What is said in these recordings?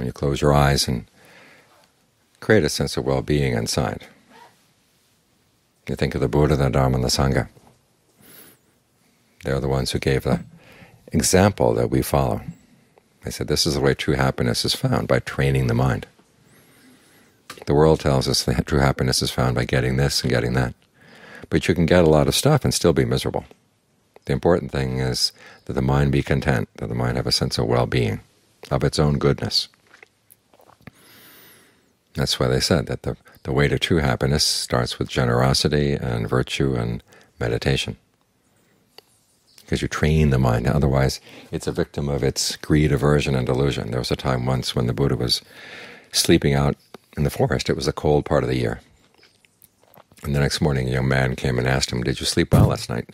when you close your eyes and create a sense of well-being inside. You think of the Buddha, the Dharma, and the Sangha. They're the ones who gave the example that we follow. They said this is the way true happiness is found, by training the mind. The world tells us that true happiness is found by getting this and getting that. But you can get a lot of stuff and still be miserable. The important thing is that the mind be content, that the mind have a sense of well-being, of its own goodness. That's why they said that the, the way to true happiness starts with generosity and virtue and meditation because you train the mind. Otherwise, it's a victim of its greed, aversion, and delusion. There was a time once when the Buddha was sleeping out in the forest. It was a cold part of the year. And the next morning, a young man came and asked him, "Did you sleep well last night?"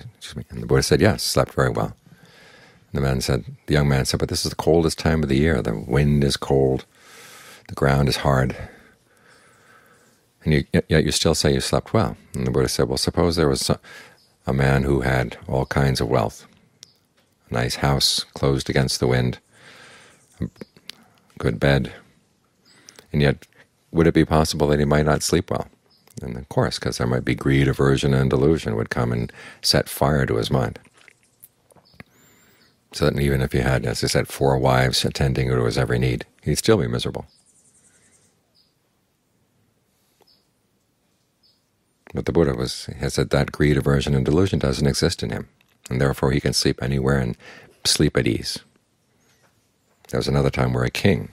And the Buddha said, "Yes, slept very well." And the man said, the young man said, "But this is the coldest time of the year. The wind is cold, the ground is hard, and you, yet you still say you slept well." And the Buddha said, "Well, suppose there was a man who had all kinds of wealth, a nice house closed against the wind, a good bed, and yet would it be possible that he might not sleep well? And of course, because there might be greed, aversion, and delusion would come and set fire to his mind. So that even if he had, as I said, four wives attending to his every need, he'd still be miserable. But the Buddha was, has said that greed, aversion, and delusion doesn't exist in him, and therefore he can sleep anywhere and sleep at ease. There was another time where a king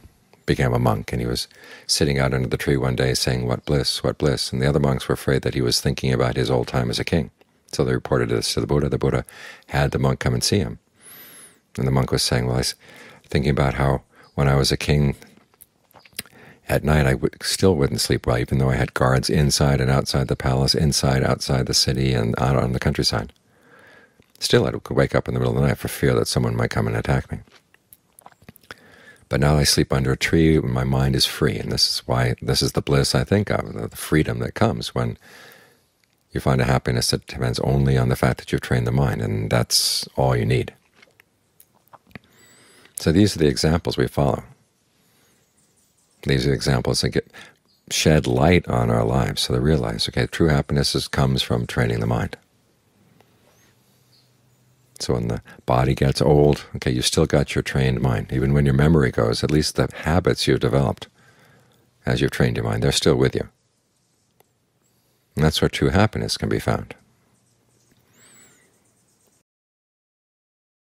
became a monk, and he was sitting out under the tree one day saying, what bliss, what bliss, and the other monks were afraid that he was thinking about his old time as a king. So they reported this to the Buddha. The Buddha had the monk come and see him. And the monk was saying, well, I was thinking about how when I was a king, at night I still wouldn't sleep well, even though I had guards inside and outside the palace, inside, outside the city, and out on the countryside. Still, I could wake up in the middle of the night for fear that someone might come and attack me. But now I sleep under a tree and my mind is free, and this is why this is the bliss I think of, the freedom that comes when you find a happiness that depends only on the fact that you've trained the mind, and that's all you need. So these are the examples we follow. These examples that get shed light on our lives so they realize, okay, true happiness is, comes from training the mind. So when the body gets old, okay, you still got your trained mind. Even when your memory goes, at least the habits you've developed as you've trained your mind, they're still with you. And that's where true happiness can be found.